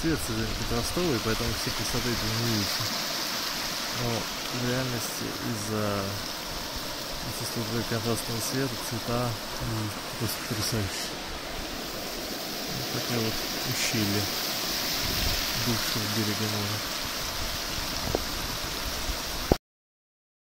цвет совершенно простовый, поэтому все красоты этого не видите. Но в реальности из-за отсутствия контрастного цвета цвета просто потрясающие. Вот такое вот ущелье бывшего берега моря.